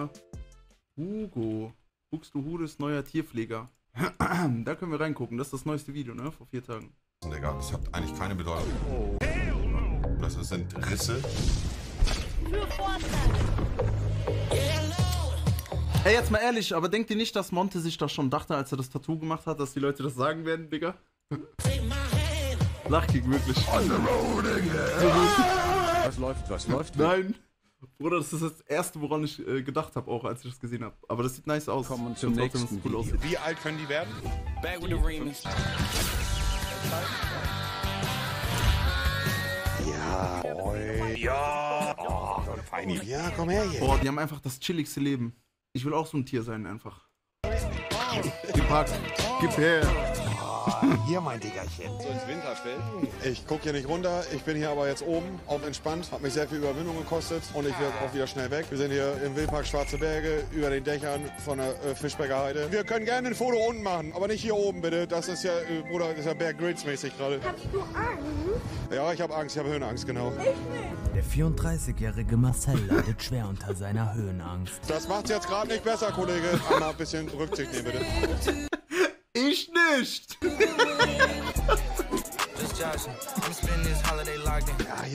Digga. Hugo. Buxtehudes neuer Tierpfleger. da können wir reingucken. Das ist das neueste Video, ne? Vor vier Tagen. Digga, das hat eigentlich keine Bedeutung. Das sind Risse. Ey, jetzt mal ehrlich, aber denkt ihr nicht, dass Monte sich das schon dachte, als er das Tattoo gemacht hat, dass die Leute das sagen werden, Digga? Lachkick, wirklich. Was läuft, was läuft? Nein. Bruder, das ist das erste, woran ich äh, gedacht habe, auch als ich das gesehen habe. Aber das sieht nice aus. Kommen Ich zum trotzdem, nächsten es cool Video. aussieht. Wie alt können die werden? Back with the remix. Ja, komm her hier. Boah, die haben einfach das chilligste Leben. Ich will auch so ein Tier sein, einfach. Hack, gib her. Hier, mein Diggerchen. So ins Winterfeld. Ich gucke hier nicht runter. Ich bin hier aber jetzt oben, auf entspannt. Hat mich sehr viel Überwindung gekostet und ich werde auch wieder schnell weg. Wir sind hier im Wildpark Schwarze Berge über den Dächern von der äh, Fischberger Heide. Wir können gerne ein Foto unten machen, aber nicht hier oben, bitte. Das ist ja, äh, Bruder, das ist ja Bear Grylls mäßig gerade. Hast du Angst? Ja, ich habe Angst, ich habe Höhenangst, genau. Der 34-jährige Marcel leidet schwer unter seiner Höhenangst. Das macht's jetzt gerade nicht besser, Kollege. Einmal ein bisschen Rücksicht nehmen, bitte. Ich nicht.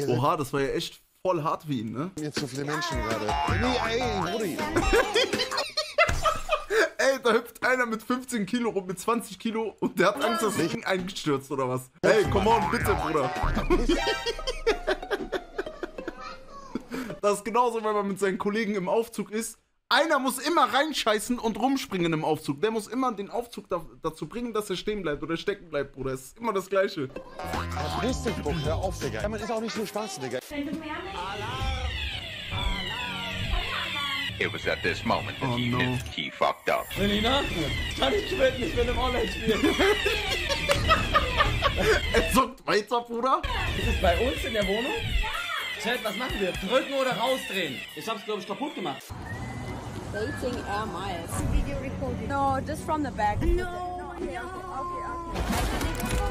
Oha, das war ja echt voll hart für ihn, ne? jetzt so viele Menschen gerade. Nee, ey, Brudi. Ey, da hüpft einer mit 15 Kilo rum, mit 20 Kilo und der hat Angst, dass das Ding eingestürzt oder was? Ey, come on, bitte, Bruder. Das ist genauso, wenn man mit seinen Kollegen im Aufzug ist. Einer muss immer reinscheißen und rumspringen im Aufzug. Der muss immer den Aufzug da, dazu bringen, dass er stehen bleibt oder stecken bleibt, Bruder. Es ist immer das Gleiche. Verpiss dich, Buck, hör auf, Digga. Ja, man ist auch nicht so Spaß, Digga. Wenn du mehr nicht. It was at this moment that Oh, he no. he fucked up. Selina, kann ich mit nicht mit dem Online spielen. Er zockt weiter, Bruder. Ist es bei uns in der Wohnung? Chat, was machen wir? Drücken oder rausdrehen? Ich hab's, glaube ich, kaputt gemacht. Dating Air Miles. Video recording. No, just from the back. No, okay,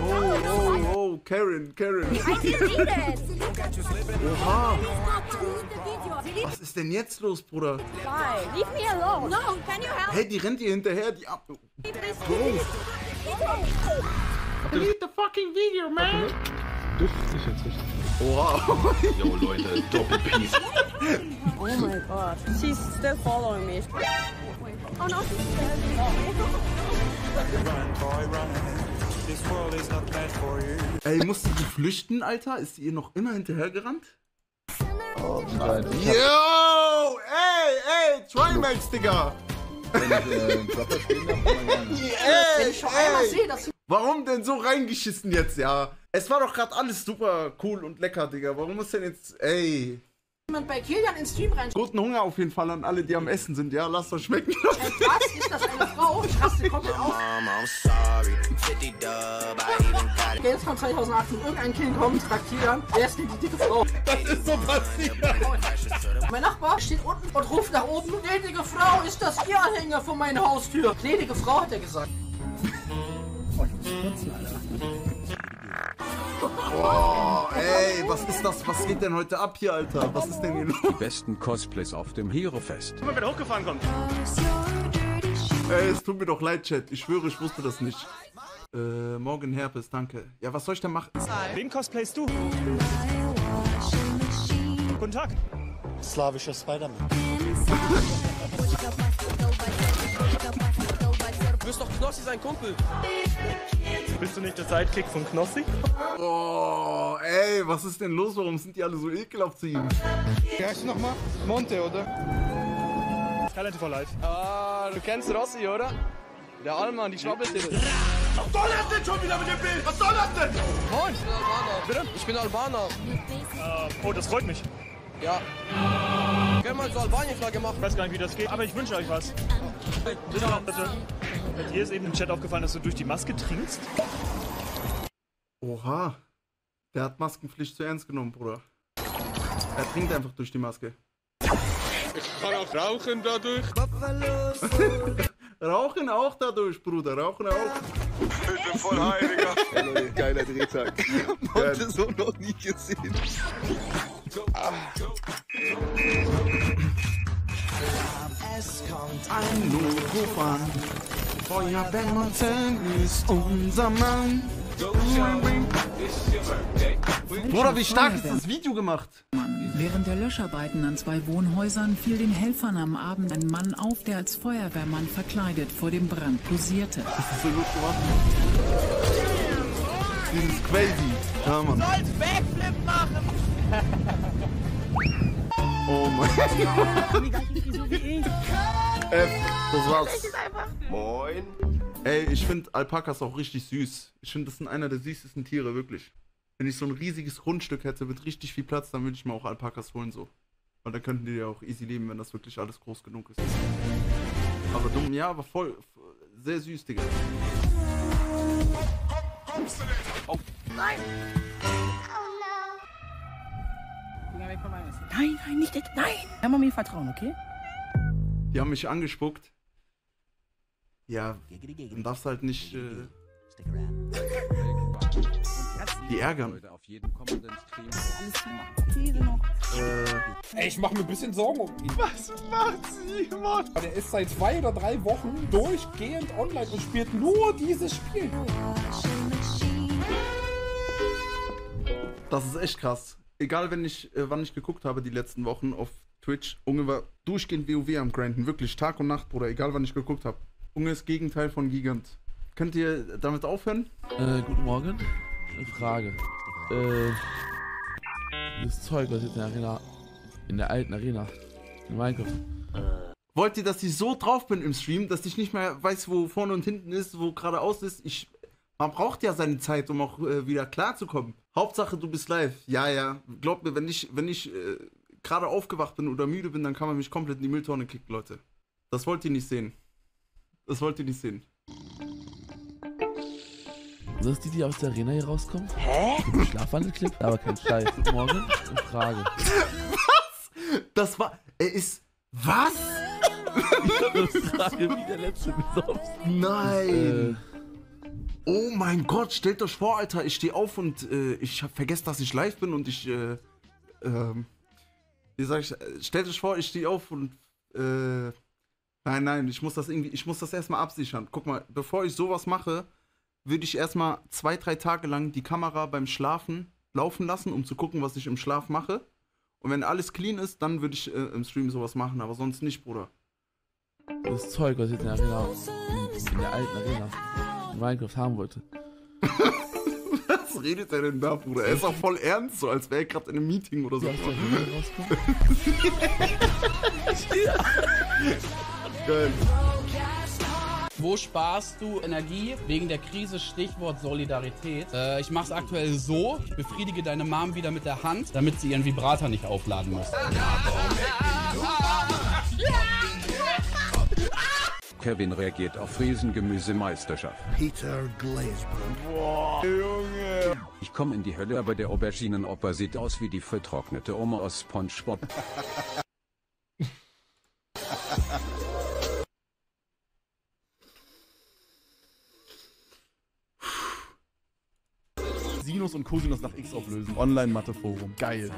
Oh, oh, oh, Karen, Karen. okay. I read it. Oha. Was ist denn jetzt los, Bruder? Why? Leave me alone. No, can you help Hey, die rennt ihr hinterher, die ab. Delete the fucking video, man. Dürfte ich jetzt richtig. Oha. Yo, Leute, Doppelpiece. Oh my god. She's still following me. Oh no, she's Ey, musste die flüchten, Alter? Ist die ihr noch immer hinterhergerannt? Nein, ich Yo! Ey, ey, Trimax, Digga! äh, Dropper stehen lassen. dann gerne. Ey, ey. Warum denn so reingeschissen jetzt, ja? Es war doch gerade alles super cool und lecker, Digga. Warum ist denn jetzt, ey? jemand bei Kilian ins Stream rein. Guten Hunger auf jeden Fall an alle, die am Essen sind, ja? Lasst euch schmecken. Was? Ist das eine Frau? Ich raste komplett aus. I'm sorry. 50 dub, I even got it. Games von 2018. Irgendein Kind kommt, fragt Kilian, wer ist denn die dicke Frau? Das ist so passiert. Mein Nachbar steht unten und ruft nach oben. Gnädige Frau, ist das Ihr Anhänger vor meiner Haustür? Gnädige Frau, hat er gesagt. Oh, ey, was ist das? Was geht denn heute ab hier, Alter? Was ist denn hier los? Die besten Cosplays auf dem Hero-Fest. Ey, es tut mir doch leid, Chat. Ich schwöre, ich wusste das nicht. Äh, morgen Herpes, danke. Ja, was soll ich denn machen? Wen cosplayst du? Guten Tag. Slawischer Spider-Man. Du bist doch Knossi sein Kumpel. Bist du nicht der Sidekick von Knossi? Oh, ey, was ist denn los? Warum sind die alle so ekelhaft zu ihm? Wie heißt du nochmal? Monte, oder? Talent for Life. Ah, du kennst Rossi, oder? Der Allmann, die Schwabbeltitte. Was soll das denn schon wieder mit dem Bild? Was soll das denn? Moin, ich bin Albaner. Bitte? Ich bin Albaner. Oh, das freut mich. Ja. Können wir mal so Albanien-Flagge machen? Ich weiß gar nicht, wie das geht, aber ich wünsche euch was. Bitte, bitte. Dir ist eben im Chat aufgefallen, dass du durch die Maske trinkst? Oha. Der hat Maskenpflicht zu ernst genommen, Bruder. Er trinkt einfach durch die Maske. Ich kann auch rauchen dadurch. Rauchen auch dadurch, Bruder. Rauchen auch. Ich bin voll high, Digga. Geiler Drehtag. Monte so noch nie gesehen. Es kommt ein Notruf an. Feuerwehr Marcel ist unser Mann. Bruder, wie stark ist das Video gemacht? Während der Löscharbeiten an zwei Wohnhäusern fiel den Helfern am Abend ein Mann auf, der als Feuerwehrmann verkleidet vor dem Brand posierte. Das ist so gut gemacht. Das ist crazy. Ja, Mann. Du sollst Backflip machen! Oh mein F, das war's. Moin. Ey, ich finde Alpakas auch richtig süß. Ich finde, das sind einer der süßesten Tiere, wirklich. Wenn ich so ein riesiges Grundstück hätte mit richtig viel Platz, dann würde ich mir auch Alpakas holen, so. Weil dann könnten die ja auch easy leben, wenn das wirklich alles groß genug ist. Aber dumm, ja, aber voll, sehr süß, Digga. Oh. Nein! Nein, nein, nicht. Nein! Muss mir vertrauen, okay? Die haben mich angespuckt. Ja, dann darfst halt nicht. Äh, die ärgern. Äh, Ey, ich mache mir ein bisschen Sorgen um ihn. Was macht Simon? Der ist seit zwei oder drei Wochen durchgehend online und spielt nur dieses Spiel. Das ist echt krass. Egal, wenn ich, äh, wann ich geguckt habe die letzten Wochen auf Twitch, Unge war durchgehend WoW am Grinden. Wirklich Tag und Nacht, Bruder. Egal, wann ich geguckt habe. Unge ist Gegenteil von Gigant. Könnt ihr damit aufhören? Äh, guten Morgen. Eine Frage. Äh, das Zeug, was jetzt in der Arena, in der alten Arena, in Minecraft. Wollt ihr, dass ich so drauf bin im Stream, dass ich nicht mehr weiß, wo vorne und hinten ist, wo geradeaus ist? Ich, man braucht ja seine Zeit, um auch äh, wieder klarzukommen. Hauptsache, du bist live. Ja, ja. Glaub mir, wenn ich, wenn ich äh, gerade aufgewacht bin oder müde bin, dann kann man mich komplett in die Mülltonne kicken, Leute. Das wollt ihr nicht sehen. Das wollt ihr nicht sehen. Das die, die aus der Arena hier rauskommen? Hä? Schlafwandelclip? Aber kein Scheiß. Guten Morgen. Eine Frage. Was? Das war. Er ist. Was? eine Frage wie der letzte. Nein. Oh mein Gott, stellt euch vor, Alter, ich stehe auf und äh, ich hab vergessen, dass ich live bin und ich, äh, ähm, wie sag ich, äh, stellt euch vor, ich stehe auf und, äh, nein, nein, ich muss das irgendwie, ich muss das erstmal absichern. Guck mal, bevor ich sowas mache, würde ich erstmal zwei, drei Tage lang die Kamera beim Schlafen laufen lassen, um zu gucken, was ich im Schlaf mache. Und wenn alles clean ist, dann würde ich äh, im Stream sowas machen, aber sonst nicht, Bruder. Das Zeug, was ich in der Arena, in, der alten Arena, in Minecraft haben wollte. Was redet er denn da, Bruder? Er ist auch voll ernst, so als wäre er gerade in einem Meeting oder so. Geil. Wo sparst du Energie wegen der Krise? Stichwort Solidarität. Äh, ich mach's aktuell so: Ich befriedige deine Mom wieder mit der Hand, damit sie ihren Vibrator nicht aufladen muss. Kevin reagiert auf Riesengemüsemeisterschaft. Peter Glazebrook. Boah, Junge. Ich komme in die Hölle, aber der Auberginenoper sieht aus wie die vertrocknete Oma aus SpongeBob. Sinus und Cosinus nach X auflösen. Online-Mathe-Forum. Geil.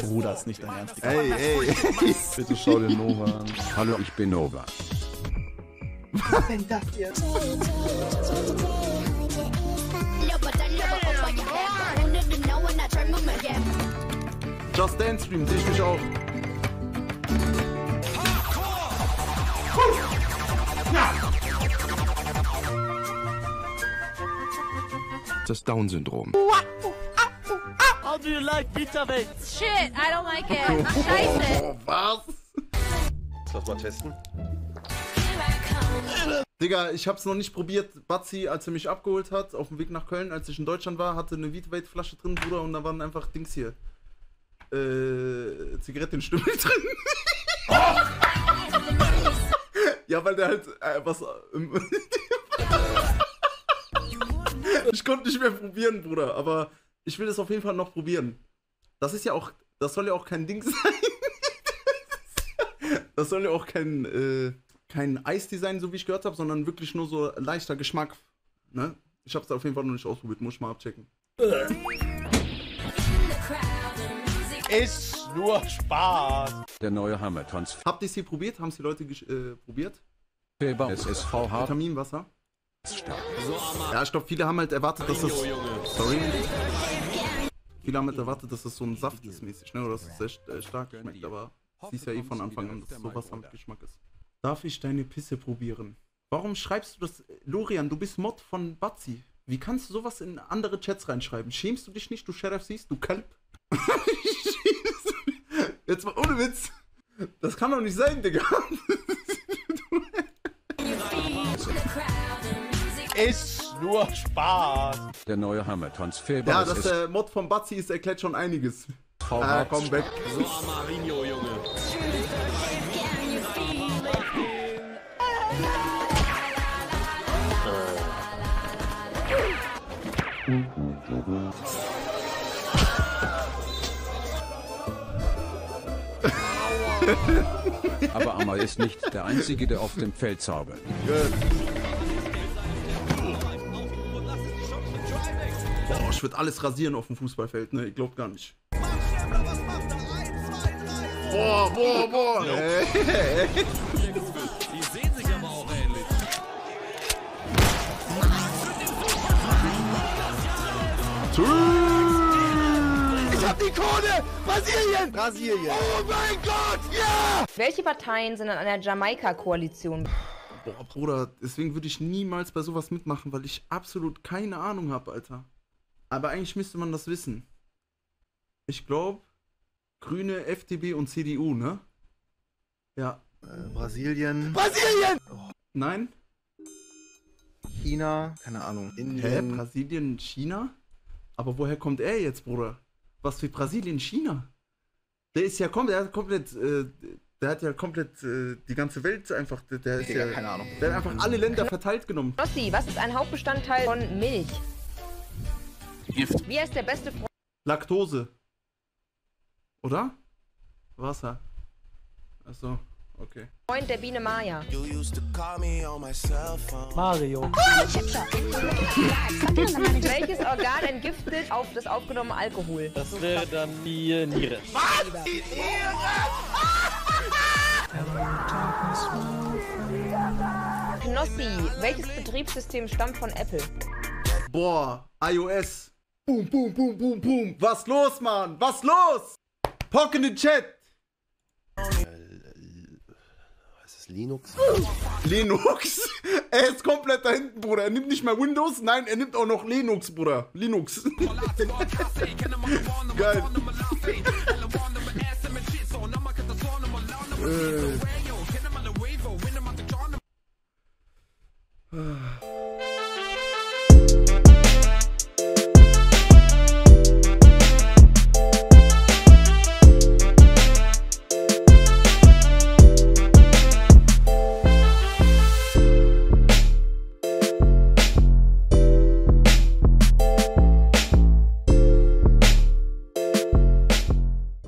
Bruder, ist nicht dein Ernst. Ey, ey. Bitte schau dir Nova an. Hallo, ich bin Nova. Was denn das hier? Just Dance Stream, sehe ich mich auch. Das Down-Syndrom. How do you like Pizza-Welt? Shit, I don't like it. Scheiße. Was? Lass mal testen. Digga, ich hab's noch nicht probiert. Batzi, als er mich abgeholt hat, auf dem Weg nach Köln, als ich in Deutschland war, hatte eine Vitawait-Flasche drin, Bruder, und da waren einfach Dings hier. Äh, Zigarettenstümmel drin. ja, weil der halt äh, was. Ähm, ich konnte nicht mehr probieren, Bruder, aber ich will das auf jeden Fall noch probieren. Das ist ja auch. Das soll ja auch kein Ding sein. das soll ja auch kein. Äh, kein Eisdesign, so wie ich gehört habe, sondern wirklich nur so leichter Geschmack. Ne? Ich habe es auf jeden Fall noch nicht ausprobiert, muss ich mal abchecken. Ich nur Spaß. Der neue Hammertons Habt ihr sie probiert? Haben sie Leute gesch- äh, probiert? SSV. Vitaminwasser? Ja, ich glaube, viele haben halt erwartet, dass das. Sorry. Viele haben halt erwartet, dass das so ein Saft ist mäßig, ne? Oder dass es sehr äh, stark schmeckt, aber siehst ja eh von Anfang an, dass es so Wasser mit Geschmack ist. Darf ich deine Pisse probieren? Warum schreibst du das? Lorian, du bist Mod von Batzi. Wie kannst du sowas in andere Chats reinschreiben? Schämst du dich nicht, du Sheriff siehst, du Kalb? Jetzt mal ohne Witz. Das kann doch nicht sein, Digga. Ist nur Spaß. Der neue Hammertons Feber Ja, dass SSV der Mod von Batzi ist, erklärt schon einiges. Ah, komm weg. So Amarinho, Junge. Aber Ammer ist nicht der Einzige, der auf dem Feld zaubert. Boah, ich würde alles rasieren auf dem Fußballfeld, ne? Ich glaub gar nicht. Boah, boah, boah. Ey. Die sehen sich aber auch ähnlich. Ich hab die Kohle! Brasilien! Brasilien. Oh mein Gott! Ja! Welche Parteien sind an einer Jamaika-Koalition? Boah, Bruder, deswegen würde ich niemals bei sowas mitmachen, weil ich absolut keine Ahnung habe, Alter. Aber eigentlich müsste man das wissen. Ich glaube, Grüne, FDP und CDU, ne? Ja. Äh, Brasilien. Brasilien! Nein? China. Keine Ahnung. Hä? Indien. Brasilien, China? Aber woher kommt er jetzt, Bruder? Was für Brasilien, China? Der ist ja komplett, der hat komplett, äh, der hat ja komplett äh, die ganze Welt einfach, der, der ist Digga, ja, keine Ahnung. der hat einfach alle Länder verteilt genommen. Rossi, was ist ein Hauptbestandteil von Milch? Gift. Wie heißt der beste Freund Laktose. Oder? Wasser. Achso, okay. der Biene Maya? Mario. Welches Organ entgiftet auf das aufgenommene Alkohol? Das wäre dann die Niere. Knossi, welches Betriebssystem stammt von Apple? Boah, iOS. Boom, boom, boom, boom, boom. Was los, Mann? Was los? Pock in den Chat. Was ist Linux? Linux? Er ist komplett da hinten, Bruder. Er nimmt nicht mehr Windows, nein, er nimmt auch noch Linux, Bruder. Linux. Geil. äh.